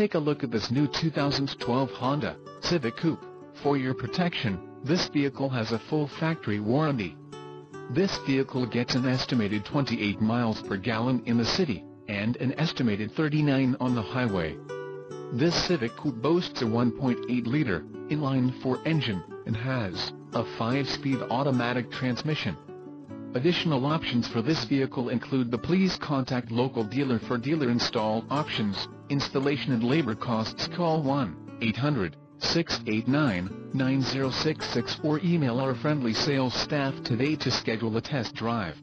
take a look at this new 2012 Honda Civic Coupe. For your protection, this vehicle has a full factory warranty. This vehicle gets an estimated 28 miles per gallon in the city, and an estimated 39 on the highway. This Civic Coupe boasts a 1.8-liter, inline-four engine, and has a 5-speed automatic transmission. Additional options for this vehicle include the please contact local dealer for dealer install options, installation and labor costs call 1-800-689-9066 or email our friendly sales staff today to schedule a test drive.